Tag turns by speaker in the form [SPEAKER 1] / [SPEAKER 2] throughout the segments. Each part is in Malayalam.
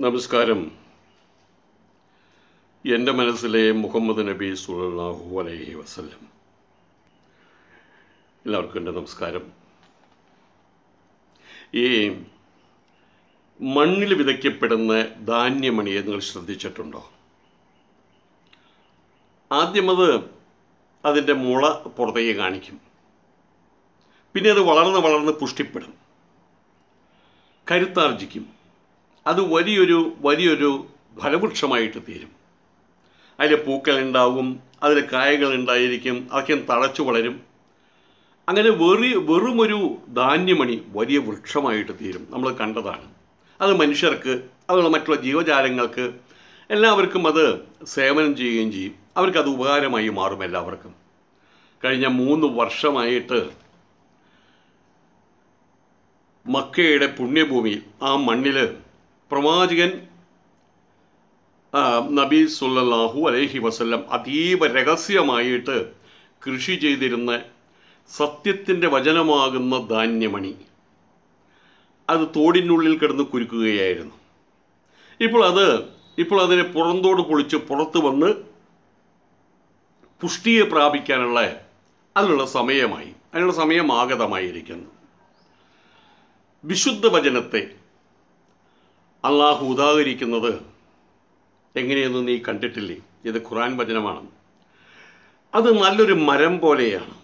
[SPEAKER 1] നമസ്കാരം. എന്റെ മനസ്സിലെ മുഹമ്മദ് നബി സുല്ലാഹു അലൈഹി വസല്ലം. എല്ലാവർക്കും എന്റെ നമസ്കാരം. ഈ മണ്ണിൽ വിതയ്ക്കപ്പെടുന്ന ധാന്യമണിയെ നിങ്ങൾ ശ്രദ്ധിച്ചിട്ടുണ്ടോ? ആദ്യം അത് അതിന്റെ മുള പുറത്തേക്ക് കാണിക്കും. പിന്നെ അത് വളർന്ന് വളർന്ന് പുഷ്ടിപ്പെടും. കരുത്താർജിക്കും. അത് വലിയൊരു വലിയൊരു ഫലവൃക്ഷമായിട്ട് തീരും. അതിൽ പൂക്കളുണ്ടാവും അതിൽ കായകൾ ഉണ്ടായിരിക്കും അതൊക്കെ തഴച്ചു വളരും. അങ്ങനെ വെറി വെറുമൊരു ധാന്യമണി വലിയ വൃക്ഷമായിട്ട് തീരും. നമ്മൾ കണ്ടതാണ്. അത് മനുഷ്യർക്ക് അതുള്ള മറ്റുള്ള ജീവജാലങ്ങൾക്ക് എല്ലാവർക്കും അത് സേവനം ചെയ്യുകയും ചെയ്യും. അവർക്കത് ഉപകാരമായി മാറും എല്ലാവർക്കും. കഴിഞ്ഞ മൂന്ന് വർഷമായിട്ട് മക്കയുടെ പുണ്യഭൂമി ആ മണ്ണിൽ പ്രവാചകൻ നബി സുല്ലാഹു അലൈഹി വസല്ലം അതീവ രഹസ്യമായിട്ട് കൃഷി ചെയ്തിരുന്ന സത്യത്തിന്റെ വചനമാകുന്ന ധാന്യമണി. അത് തോടിനുള്ളിൽ കിടന്ന് കുരുക്കുകയായിരുന്നു. ഇപ്പോൾ അത് ഇപ്പോൾ അതിനെ പുറന്തോട് പൊളിച്ച് പുറത്ത് വന്ന് പുഷ്ടിയെ പ്രാപിക്കാനുള്ള അതിനുള്ള സമയമായി അതിനുള്ള സമയം ആഗതമായിരിക്കുന്നു വിശുദ്ധ വചനത്തെ അള്ളാഹു ഉദാഹരിക്കുന്നത് എങ്ങനെയെന്ന് നീ കണ്ടിട്ടില്ലേ? ഇത് ഖുറാൻ വചനമാണ് അത് നല്ലൊരു മരം പോലെയാണ്.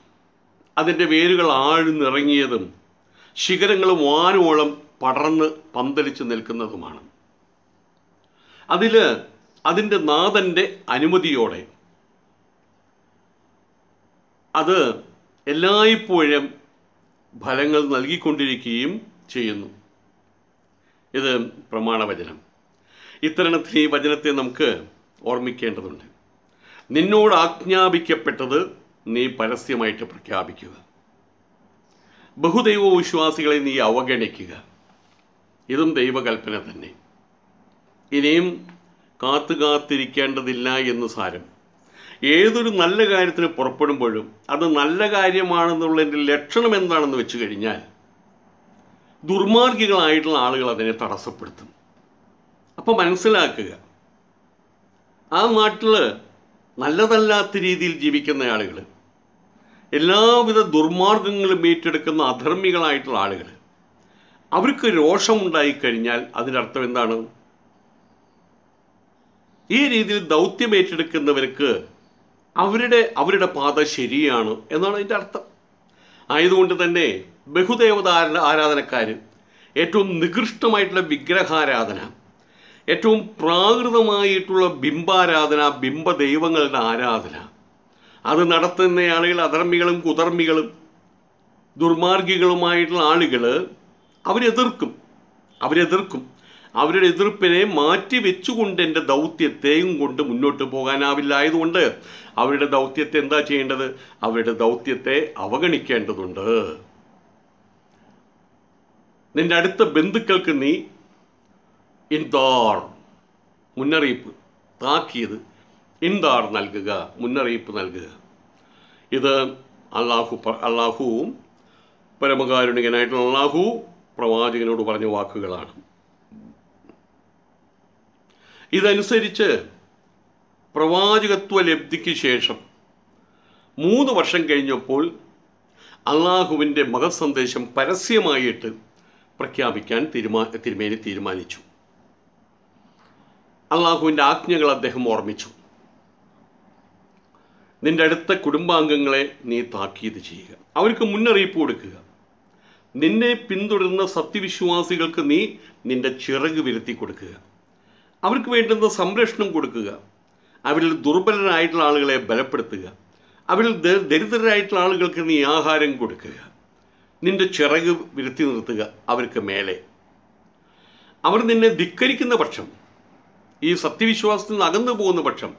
[SPEAKER 1] അതിന്റെ വേരുകൾ ആഴ്ന്നിറങ്ങിയതും ശിഖരങ്ങൾ വാനോളം പടർന്ന് പന്തലിച്ച് നിൽക്കുന്നതുമാണ്. അതിൽ അതിന്റെ നാഥന്റെ അനുമതിയോടെ അത് എല്ലായ്പ്പോഴും ഫലങ്ങൾ നൽകിക്കൊണ്ടിരിക്കുകയും ചെയ്യുന്നു. ഇത് പ്രമാണവചനം. ഇത്തരണത്തിൽ ഈ വചനത്തെ നമുക്ക് ഓർമ്മിക്കേണ്ടതുണ്ട്. നിന്നോട് ആജ്ഞാപിക്കപ്പെട്ടത് നീ പരസ്യമായിട്ട് പ്രഖ്യാപിക്കുക. ബഹുദൈവ വിശ്വാസികളെ നീ അവഗണിക്കുക. ഇതും ദൈവകൽപ്പന തന്നെ. ഇനിയും കാത്തു കാത്തിരിക്കേണ്ടതില്ല എന്ന് സാരം. ഏതൊരു നല്ല കാര്യത്തിന് പുറപ്പെടുമ്പോഴും അത് നല്ല കാര്യമാണെന്നുള്ളതിന്റെ ലക്ഷണം എന്താണെന്ന് വെച്ച് കഴിഞ്ഞാൽ ദുർമാർഗികളായിട്ടുള്ള ആളുകൾ അതിനെ തടസ്സപ്പെടുത്തും. അപ്പോൾ മനസ്സിലാക്കുക ആ നാട്ടിൽ നല്ലതല്ലാത്ത രീതിയിൽ ജീവിക്കുന്ന ആളുകൾ എല്ലാവിധ ദുർമാർഗങ്ങളും ഏറ്റെടുക്കുന്ന അധർമ്മികളായിട്ടുള്ള ആളുകൾ അവർക്ക് രോഷമുണ്ടായിക്കഴിഞ്ഞാൽ അതിന്റെ അർത്ഥം എന്താണ്? ഈ രീതിയിൽ ദൗത്യം ഏറ്റെടുക്കുന്നവർക്ക് അവരുടെ അവരുടെ പാത ശരിയാണ് എന്നാണ് അതിന്റെ അർത്ഥം. ആയതുകൊണ്ട് തന്നെ ബഹുദേവത ആരാ- ആരാധനക്കാർ ഏറ്റവും നികൃഷ്ടമായിട്ടുള്ള വിഗ്രഹാരാധന ഏറ്റവും പ്രാകൃതമായിട്ടുള്ള ബിംബാരാധന ബിംബ ദൈവങ്ങളുടെ ആരാധന. അത് നടത്തുന്ന ആളുകൾ അധർമ്മികളും കുധർമ്മികളും ദുർമാർഗികളുമായിട്ടുള്ള ആളുകൾ അവരെതിർക്കും അവരെതിർക്കും. അവരുടെ എതിർപ്പിനെ മാറ്റി വെച്ചുകൊണ്ട് എന്റെ ദൗത്യത്തെയും കൊണ്ട് മുന്നോട്ട് പോകാനാവില്ല ആയതുകൊണ്ട് അവരുടെ ദൗത്യത്തെ എന്താ ചെയ്യേണ്ടത്? അവരുടെ ദൗത്യത്തെ അവഗണിക്കേണ്ടതുണ്ട്. നിന്റെ അടുത്ത ബന്ധുക്കൾക്ക് നീ ഇൻദാർ മുന്നറിയിപ്പ് താക്കിയത് ഇൻദാർ നൽകുക മുന്നറിയിപ്പ് നൽകുക. ഇത് അള്ളാഹു അള്ളാഹുവും പരമകാരുണികനായിട്ടുള്ള അള്ളാഹു പ്രവാചകനോട് പറഞ്ഞ വാക്കുകളാണ്. ഇതനുസരിച്ച് പ്രവാചകത്വ ലബ്ധിക്ക് ശേഷം മൂന്ന് വർഷം കഴിഞ്ഞപ്പോൾ അള്ളാഹുവിന്റെ മഹസന്ദേശം പരസ്യമായിട്ട് പ്രഖ്യാപിക്കാൻ തീരുമാ തിരുമേനി തീരുമാനിച്ചു. അള്ളാഹുവിന്റെ ആജ്ഞകൾ അദ്ദേഹം ഓർമ്മിച്ചു. നിന്റെ അടുത്ത കുടുംബാംഗങ്ങളെ നീ താക്കീത് ചെയ്യുക. അവർക്ക് മുന്നറിയിപ്പ് കൊടുക്കുക. നിന്നെ പിന്തുടരുന്ന സത്യവിശ്വാസികൾക്ക് നീ നിന്റെ ചിറക് വിരുത്തി കൊടുക്കുക. അവർക്ക് വേണ്ടുന്ന സംരക്ഷണം കൊടുക്കുക. അവരിൽ ദുർബലരായിട്ടുള്ള ആളുകളെ ബലപ്പെടുത്തുക. അവരിൽ ദരിദ്രരായിട്ടുള്ള ആളുകൾക്ക് നീ ആഹാരം കൊടുക്കുക. നിന്റെ ചിറക് വിരുത്തി നിർത്തുക അവർക്ക് മേലെ. അവർ നിന്നെ ധിക്കരിക്കുന്ന പക്ഷം ഈ സത്യവിശ്വാസത്തിൽ നിന്ന് അകന്നു പോകുന്ന പക്ഷം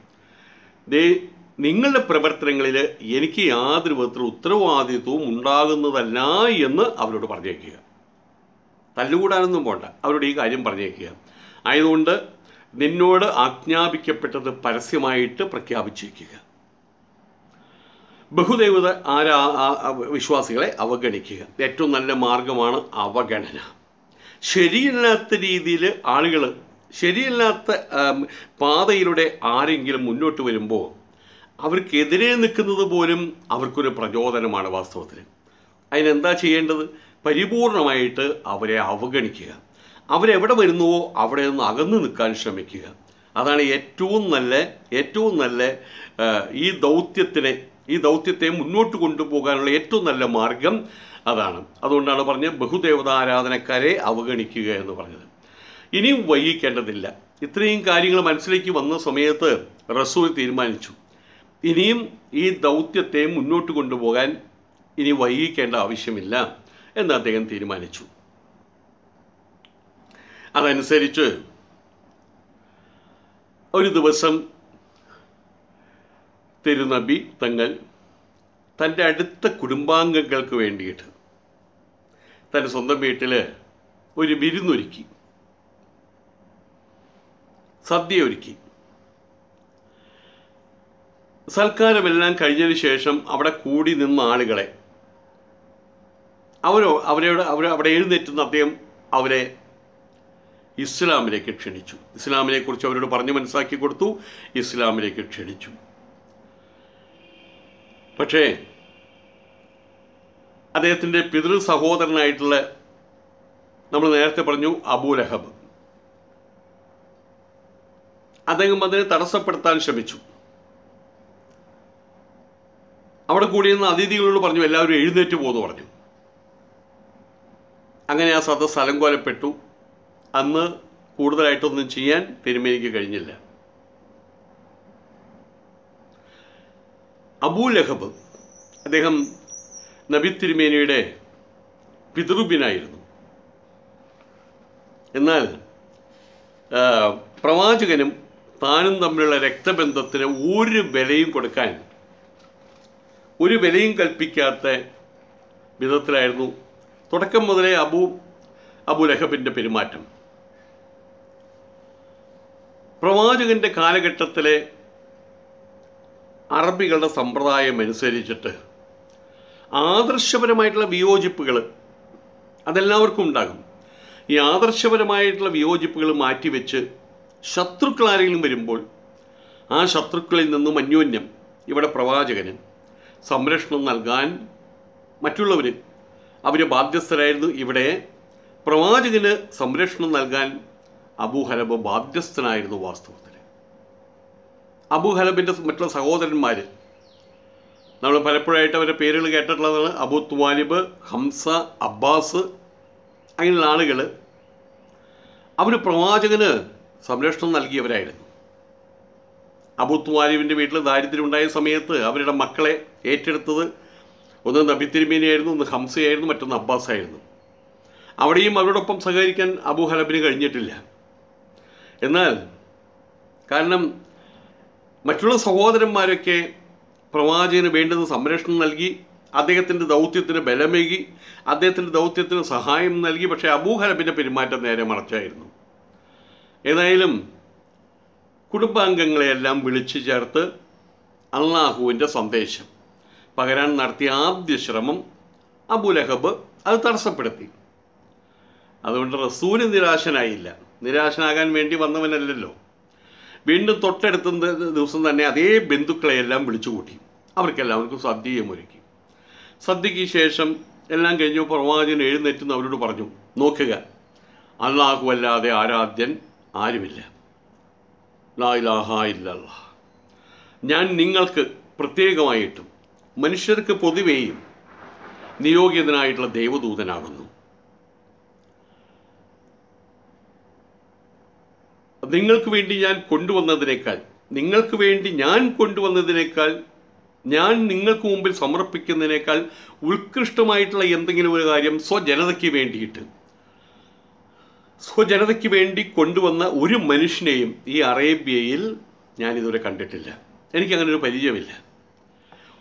[SPEAKER 1] ദേ നിങ്ങളുടെ പ്രവർത്തനങ്ങളിൽ എനിക്ക് യാതൊരു വിധത്തിലുള്ള ഉത്തരവാദിത്വവും ഉണ്ടാകുന്നതല്ല എന്ന് അവരോട് പറഞ്ഞേക്കുക. തല്ലുകൂടാനൊന്നും പോണ്ട. അവരോട് ഈ കാര്യം പറഞ്ഞേക്കുക. ആയതുകൊണ്ട് നിന്നോട് ആജ്ഞാപിക്കപ്പെട്ടത് പരസ്യമായിട്ട് പ്രഖ്യാപിച്ചേക്കുക. ബഹുദൈവത ആരാ വിശ്വാസികളെ അവഗണിക്കുക. ഏറ്റവും നല്ല മാർഗമാണ് അവഗണന. ശരിയല്ലാത്ത രീതിയിൽ ആളുകൾ ശരിയല്ലാത്ത പാതയിലൂടെ ആരെങ്കിലും മുന്നോട്ട് വരുമ്പോൾ അവർക്കെതിരെ നിൽക്കുന്നത് പോലും അവർക്കൊരു പ്രചോദനമാണ് വാസ്തവത്തിൽ അതിനെന്താ ചെയ്യേണ്ടത്? പരിപൂർണമായിട്ട് അവരെ അവഗണിക്കുക. അവരെവിടെ വരുന്നുവോ അവിടെ നിന്ന് അകന്നു നിൽക്കാൻ ശ്രമിക്കുക. അതാണ് ഏറ്റവും നല്ല ഏറ്റവും നല്ല ഈ ദൗത്യത്തിനെ ഈ ദൗത്യത്തെ മുന്നോട്ട് കൊണ്ടുപോകാനുള്ള ഏറ്റവും നല്ല മാർഗം അതാണ്. അതുകൊണ്ടാണ് പറഞ്ഞത് ബഹുദേവതാരാധനക്കാരെ അവഗണിക്കുക എന്ന് പറഞ്ഞത്. ഇനിയും വൈകിക്കേണ്ടതില്ല. ഇത്രയും കാര്യങ്ങൾ മനസ്സിലേക്ക് വന്ന സമയത്ത് റസൂൽ തീരുമാനിച്ചു. ഇനിയും ഈ ദൗത്യത്തെ മുന്നോട്ട് കൊണ്ടുപോകാൻ ഇനി വൈകിക്കേണ്ട ആവശ്യമില്ല എന്ന് അദ്ദേഹം തീരുമാനിച്ചു. അതനുസരിച്ച് ഒരു ദിവസം തിരുനബി തങ്ങൾ തന്റെ അടുത്ത കുടുംബാംഗങ്ങൾക്ക് വേണ്ടിയിട്ട് തന്റെ സ്വന്തം വീട്ടിൽ ഒരു വിരുന്നൊരുക്കി. സദ്യ ഒരുക്കി സൽക്കാരമെല്ലാം കഴിഞ്ഞതിന് ശേഷം അവിടെ കൂടി നിന്ന ആളുകളെ അവരോ അവരോട് അവർ അവിടെ എഴുന്നേറ്റുന്ന അദ്ദേഹം അവരെ ഇസ്ലാമിലേക്ക് ക്ഷണിച്ചു. ഇസ്ലാമിനെക്കുറിച്ച് അവരോട് പറഞ്ഞു മനസ്സിലാക്കി കൊടുത്തു. ഇസ്ലാമിലേക്ക് ക്ഷണിച്ചു. പക്ഷേ അദ്ദേഹത്തിന്റെ പിതൃ സഹോദരനായിട്ടുള്ള നമ്മൾ നേരത്തെ പറഞ്ഞു അബൂ ലഹബ്. അദ്ദേഹം അതിനെ തടസ്സപ്പെടുത്താൻ ശ്രമിച്ചു. അവിടെ കൂടിയിരുന്ന അതിഥികളോട് പറഞ്ഞു എല്ലാവരും എഴുന്നേറ്റ് പോകുന്നു പറഞ്ഞു. അങ്ങനെ ആ സദസ് അലങ്കോലപ്പെട്ടു. അന്ന് കൂടുതലായിട്ടൊന്നും ചെയ്യാൻ തിരുമേനിക്ക് കഴിഞ്ഞില്ല. അബൂ ലഹബ് അദ്ദേഹം നബി തിരുമേനിയുടെ പിതൃബിനായിരുന്നു. എന്നാൽ പ്രവാചകനും താനും തമ്മിലുള്ള രക്തബന്ധത്തിന് ഒരു വിലയും കൊടുക്കാൻ ഒരു വിലയും കൽപ്പിക്കാത്ത വിധത്തിലായിരുന്നു തുടക്കം മുതലേ അബു അബു ലഹബിന്റെ പെരുമാറ്റം. പ്രവാചകന്റെ കാലഘട്ടത്തിലെ അറബികളുടെ സമ്പ്രദായം അനുസരിച്ചിട്ട് ആദർശപരമായിട്ടുള്ള വിയോജിപ്പുകൾ അതെല്ലാവർക്കും ഉണ്ടാകും. ഈ ആദർശപരമായിട്ടുള്ള വിയോജിപ്പുകൾ മാറ്റിവെച്ച് ശത്രുക്കൾ ആരെങ്കിലും വരുമ്പോൾ ആ ശത്രുക്കളിൽ നിന്നും അന്യോന്യം ഇവിടെ പ്രവാചകന് സംരക്ഷണം നൽകാൻ മറ്റുള്ളവർ അവർ ബാധ്യസ്ഥരായിരുന്നു. ഇവിടെ പ്രവാചകന് സംരക്ഷണം നൽകാൻ അബൂ ഹലബ് ബാധ്യസ്ഥനായിരുന്നു വാസ്തവത്തിൽ. അബൂ ഹലബിന്റെ മറ്റുള്ള സഹോദരന്മാർ നമ്മൾ പലപ്പോഴായിട്ട് അവരുടെ പേരുകൾ കേട്ടിട്ടുള്ളതാണ്. അബു ത്വാലിബ് ഹംസ അബ്ബാസ് അങ്ങനെയുള്ള ആളുകൾ അവർ പ്രവാചകന് സംരക്ഷണം നൽകിയവരായിരുന്നു. അബു ത്വാലിബിന്റെ വീട്ടിൽ ദാരിദ്ര്യം ഉണ്ടായ സമയത്ത് അവരുടെ മക്കളെ ഏറ്റെടുത്തത് ഒന്ന് നബി തിരുമേനിയായിരുന്നു ഒന്ന് ഹംസയായിരുന്നു മറ്റൊന്ന് അബ്ബാസ് ആയിരുന്നു. അവിടെയും അവരോടൊപ്പം സഹകരിക്കാൻ അബു ഹലബിന് കഴിഞ്ഞിട്ടില്ല. എന്നാൽ കാരണം മറ്റുള്ള സഹോദരന്മാരൊക്കെ പ്രവാചകന് വേണ്ടുന്ന സംരക്ഷണം നൽകി അദ്ദേഹത്തിന്റെ ദൗത്യത്തിന് ബലമേകി അദ്ദേഹത്തിന്റെ ദൗത്യത്തിന് സഹായം നൽകി പക്ഷേ അബൂഹലബിന്റെ പെരുമാറ്റം നേരെ മറച്ചായിരുന്നു. ഏതായാലും കുടുംബാംഗങ്ങളെയെല്ലാം വിളിച്ചു ചേർത്ത് അള്ളാഹുവിന്റെ സന്ദേശം. പകരാൻ നടത്തിയ ആദ്യ ശ്രമം അബുലഹബ് അത് തടസ്സപ്പെടുത്തി. അതുകൊണ്ട് റസൂൽ നിരാശനായില്ല. നിരാശനാകാൻ വേണ്ടി വന്നവനല്ലല്ലോ. വീണ്ടും തൊട്ടടുത്ത ദിവസം തന്നെ അതേ ബന്ധുക്കളെയെല്ലാം വിളിച്ചു കൂട്ടി അവർക്കെല്ലാവർക്കും സദ്യയും ഒരുക്കി. സദ്യയ്ക്ക് ശേഷം എല്ലാം കഴിഞ്ഞു. പ്രവാചകൻ എഴുന്നേറ്റെന്ന് അവരോട് പറഞ്ഞു നോക്കുക അള്ളാഹു അല്ലാതെ ആരാധ്യൻ ആരുമില്ല. ലാ ഇലാഹ ഇല്ലല്ലാഹ്. ഞാൻ നിങ്ങൾക്ക് പ്രത്യേകമായിട്ടും മനുഷ്യർക്ക് പൊതുവേയും നിയോഗിതനായിട്ടുള്ള ദൈവദൂതനാകുന്നു. നിങ്ങൾക്ക് വേണ്ടി ഞാൻ കൊണ്ടുവന്നതിനേക്കാൾ നിങ്ങൾക്ക് വേണ്ടി ഞാൻ കൊണ്ടുവന്നതിനേക്കാൾ ഞാൻ നിങ്ങൾക്ക് മുമ്പിൽ സമർപ്പിക്കുന്നതിനേക്കാൾ ഉത്കൃഷ്ടമായിട്ടുള്ള എന്തെങ്കിലും ഒരു കാര്യം സ്വജനതയ്ക്ക് വേണ്ടിയിട്ട്. സ്വജനതയ്ക്ക് വേണ്ടി കൊണ്ടുവന്ന ഒരു മനുഷ്യനെയും ഈ അറേബ്യയിൽ ഞാൻ ഇതുവരെ കണ്ടിട്ടില്ല. എനിക്കങ്ങനെ ഒരു പരിചയമില്ല.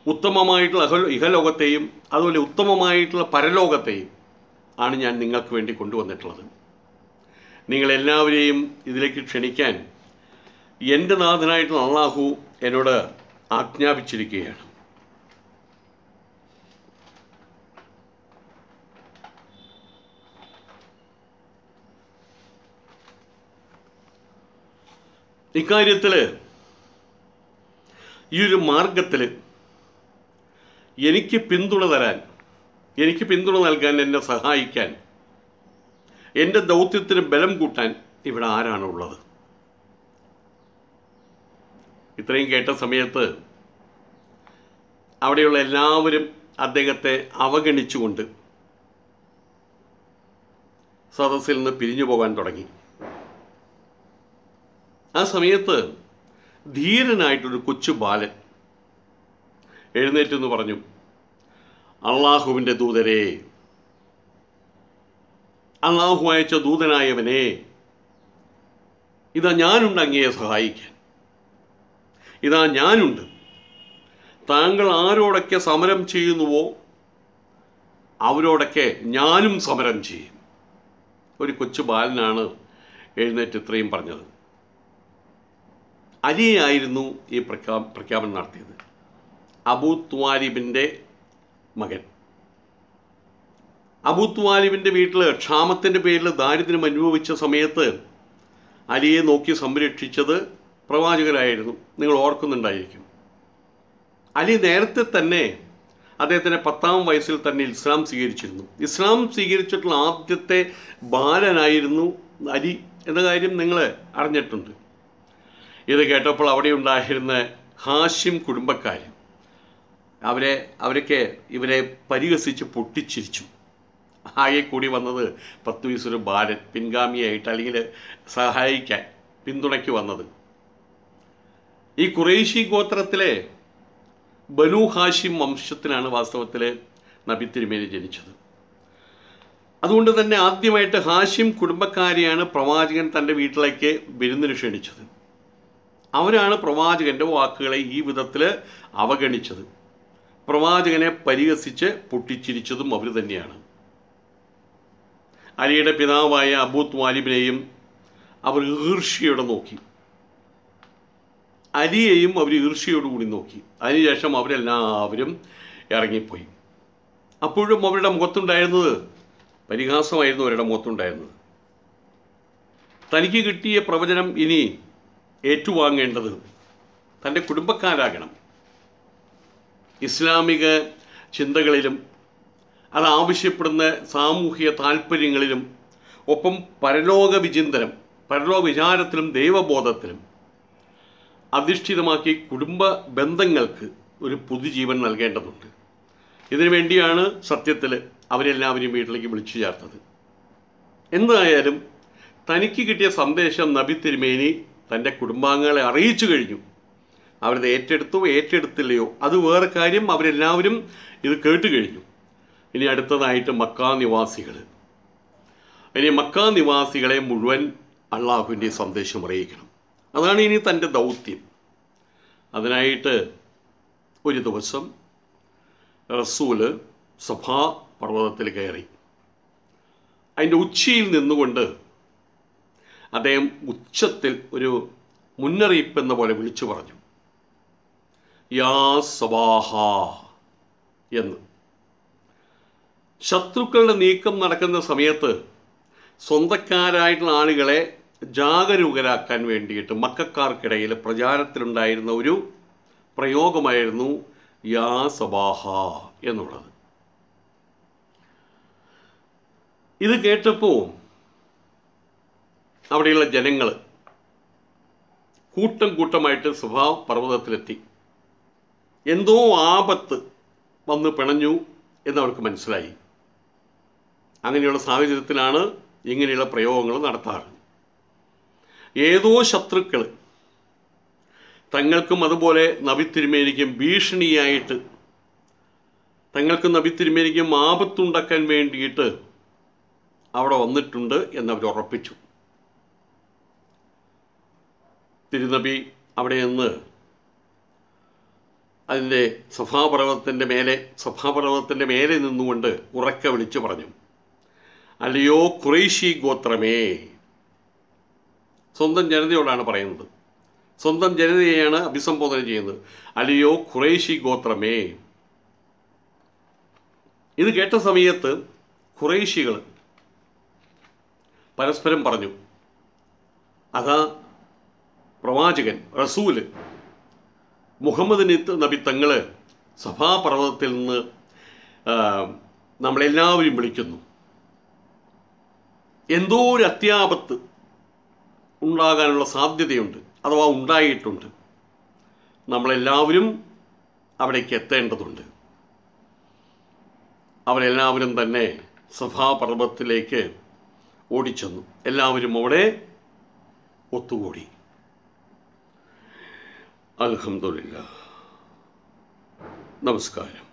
[SPEAKER 1] ഉത്തമമായിട്ടുള്ള ഇഹലോകത്തെയും അതുപോലെ ഉത്തമമായിട്ടുള്ള പരലോകത്തെയും ആണ് ഞാൻ നിങ്ങൾക്ക് വേണ്ടി കൊണ്ടുവന്നിട്ടുള്ളത്. നിങ്ങളെല്ലാവരെയും ഇതിലേക്ക് ക്ഷണിക്കാൻ എന്റെ നാഥനായിട്ടുള്ള അള്ളാഹു എന്നോട് ആജ്ഞാപിച്ചിരിക്കുകയാണ്. ഇക്കാര്യത്തിൽ ഈ ഒരു മാർഗത്തിൽ എനിക്ക് പിന്തുണ തരാൻ എനിക്ക് പിന്തുണ നൽകാൻ എന്നെ സഹായിക്കാൻ എന്റെ ദൗത്യത്തിന് ബലം കൂട്ടാൻ ഇവിടെ ആരാണുള്ളത് ഇത്രയും കേട്ട സമയത്ത് അവിടെയുള്ള എല്ലാവരും അദ്ദേഹത്തെ അവഗണിച്ചുകൊണ്ട് സദസ്സിൽ നിന്ന് പിരിഞ്ഞു പോകാൻ തുടങ്ങി. ആ സമയത്ത് ധീരനായിട്ടൊരു കൊച്ചു ബാലൻ എഴുന്നേറ്റെന്ന് പറഞ്ഞു അള്ളാഹുവിന്റെ ദൂതരെ അള്ളാഹു അയച്ച ദൂതനായവനെ ഇതാ ഞാനുണ്ട് അങ്ങയെ സഹായിക്കാൻ. ഇതാ ഞാനുണ്ട്. താങ്കൾ ആരോടൊക്കെ സമരം ചെയ്യുന്നുവോ? അവരോടൊക്കെ ഞാനും സമരം ചെയ്യും. ഒരു കൊച്ചു ബാലനാണ് എഴുന്നേറ്റ് ഇത്രയും പറഞ്ഞത്. അലിയായിരുന്നു ഈ പ്രഖ്യാ പ്രഖ്യാപനം നടത്തിയത്. അബൂ ത്വാലിബിന്റെ മകൻ. അബൂ ത്വാലിബിന്റെ വീട്ടിൽ ക്ഷാമത്തിന്റെ പേരിൽ ദാരിദ്ര്യം അനുഭവിച്ച സമയത്ത് അലിയെ നോക്കി സംരക്ഷിച്ചത് പ്രവാചകരായിരുന്നു. നിങ്ങൾ ഓർക്കുന്നുണ്ടായിരിക്കും. അലി നേരത്തെ തന്നെ അദ്ദേഹത്തിന്റെ പത്താം വയസ്സിൽ തന്നെ ഇസ്ലാം സ്വീകരിച്ചിരുന്നു. ഇസ്ലാം സ്വീകരിച്ചിട്ടുള്ള ആദ്യത്തെ ബാലനായിരുന്നു അലി എന്ന കാര്യം നിങ്ങൾ അറിഞ്ഞിട്ടുണ്ട്. ഇത് കേട്ടപ്പോൾ അവിടെ ഉണ്ടായിരുന്ന ഹാഷിം കുടുംബക്കാർ അവരെ അവരൊക്കെ ഇവരെ പരിഹസിച്ച് പൊട്ടിച്ചിരിച്ചു. ആകെ കൂടി വന്നത് പത്ത് വയസ്സൊരു ബാലൻ പിൻഗാമിയായിട്ട് അല്ലെങ്കിൽ സഹായിക്കാൻ പിന്തുണയ്ക്ക് വന്നത്. ഈ കുറേശി ഗോത്രത്തിലെ ബനു ഹാഷിം വംശത്തിനാണ് വാസ്തവത്തിൽ നബി തിരുമേനി ജനിച്ചത്. അതുകൊണ്ട് തന്നെ ആദ്യമായിട്ട് ഹാഷിം കുടുംബക്കാരെയാണ് പ്രവാചകൻ തന്റെ വീട്ടിലേക്ക് വിരുന്നിന് ക്ഷണിച്ചത്. അവരാണ് പ്രവാചകന്റെ വാക്കുകളെ ഈ വിധത്തിൽ അവഗണിച്ചത്. പ്രവാചകനെ പരിഹസിച്ച് പൊട്ടിച്ചിരിച്ചതും അവർ തന്നെയാണ്. അലിയുടെ പിതാവായ അബൂത്ത് വാലിബിനെയും അവർ ഈർഷ്യയോടെ നോക്കി. അലിയെയും അവർ ഈർഷ്യയോടുകൂടി നോക്കി. അതിനുശേഷം അവരെല്ലാവരും ഇറങ്ങിപ്പോയി. അപ്പോഴും അവരുടെ മുഖത്തുണ്ടായിരുന്നത് പരിഹാസമായിരുന്നു അവരുടെ മുഖത്തുണ്ടായിരുന്നത്. തനിക്ക് കിട്ടിയ പ്രവചനം ഇനി ഏറ്റുവാങ്ങേണ്ടത് തന്റെ കുടുംബക്കാരാകണം. ഇസ്ലാമിക ചിന്തകളിലും അത് ആവശ്യപ്പെടുന്ന സാമൂഹിക താല്പര്യങ്ങളിലും ഒപ്പം പരലോക വിചിന്തനം പരലോക വിചാരത്തിലും ദൈവബോധത്തിലും അധിഷ്ഠിതമാക്കി കുടുംബ ബന്ധങ്ങൾക്ക് ഒരു പുതുജീവൻ നൽകേണ്ടതുണ്ട്. ഇതിനു വേണ്ടിയാണ് സത്യത്തിൽ അവരെല്ലാവരെയും വീട്ടിലേക്ക് വിളിച്ചു ചേർത്തത്. എന്തായാലും തനിക്ക് കിട്ടിയ സന്ദേശം നബി തിരുമേനി തന്റെ കുടുംബാംഗങ്ങളെ അറിയിച്ചു കഴിഞ്ഞു. അവരത് ഏറ്റെടുത്തോ ഏറ്റെടുത്തില്ലയോ അത് വേറെ കാര്യം അവരെല്ലാവരും ഇത് കേട്ട് കഴിഞ്ഞു. ഇനി അടുത്തതായിട്ട് മക്കാ നിവാസികൾ ഇനി മക്കാ നിവാസികളെ മുഴുവൻ അള്ളാഹുവിന്റെ സന്ദേശം അറിയിക്കണം. അതാണ് ഇനി തന്റെ ദൗത്യം. അതിനായിട്ട് ഒരു ദിവസം റസൂൽ സഭാ പർവതത്തിൽ കയറി. അതിന്റെ ഉച്ചിയിൽ നിന്നുകൊണ്ട് അദ്ദേഹം ഉച്ചത്തിൽ ഒരു മുന്നറിയിപ്പ് എന്ന പോലെ വിളിച്ചു പറഞ്ഞു. യാ സബാഹ എന്ന്. ശത്രുക്കളുടെ നീക്കം നടക്കുന്ന സമയത്ത് സ്വന്തക്കാരായിട്ടുള്ള ആളുകളെ ജാഗരൂകരാക്കാൻ വേണ്ടിയിട്ട് മക്കാർക്കിടയിൽ പ്രചാരത്തിലുണ്ടായിരുന്ന ഒരു പ്രയോഗമായിരുന്നു യാ സബാഹ എന്നുള്ളത്. ഇത് കേട്ടപ്പോൾ അവിടെയുള്ള ജനങ്ങൾ കൂട്ടം കൂട്ടമായിട്ട് സ്വഭാവ പർവതത്തിലെത്തി എന്തോ ആപത്ത് വന്ന് പിണഞ്ഞു എന്നവർക്ക് മനസ്സിലായി. അങ്ങനെയുള്ള സാഹചര്യത്തിലാണ് ഇങ്ങനെയുള്ള പ്രയോഗങ്ങൾ നടത്താറ്. ഏതോ ശത്രുക്കൾ തങ്ങൾക്കും അതുപോലെ നബിത്തിരുമേനിക്കും ഭീഷണിയായിട്ട് തങ്ങൾക്കും നബിത്തിരുമേനിക്കും ആപത്തുണ്ടാക്കാൻ വേണ്ടിയിട്ട് അവിടെ വന്നിട്ടുണ്ട് എന്നവർ ഉറപ്പിച്ചു. തിരുനബി അവിടെ നിന്ന് അതിന്റെ സഭാപർവതത്തിന്റെ മേലെ സഭാപർവതത്തിന്റെ മേലെ നിന്നുകൊണ്ട് ഉറക്ക വിളിച്ചു പറഞ്ഞു. അല്ലയോ ഖുറൈശി ഗോത്രമേ? സ്വന്തം ജനതയോടാണ് പറയുന്നത്. സ്വന്തം ജനതയെയാണ് അഭിസംബോധന ചെയ്യുന്നത്. അല്ലയോ ഖുറൈശി ഗോത്രമേ? ഇത് കേട്ട സമയത്ത് ഖുറൈശികൾ പരസ്പരം പറഞ്ഞു അതാ പ്രവാചകൻ റസൂൽ മുഹമ്മദ് നി- നബി തങ്ങൾ സഭാപർവതത്തിൽ നിന്ന് നമ്മളെല്ലാവരും വിളിക്കുന്നു. എന്തോ ഒരു അത്യാപത്ത് ഉണ്ടാകാനുള്ള സാധ്യതയുണ്ട് അഥവാ ഉണ്ടായിട്ടുണ്ട്. നമ്മളെല്ലാവരും അവിടേക്ക് എത്തേണ്ടതുണ്ട്. അവരെല്ലാവരും തന്നെ സഭാപർവത്തിലേക്ക് ഓടിച്ചെന്നു. എല്ലാവരും അവിടെ ഒത്തുകൂടി. അലഹമില്ല നമസ്കാരം.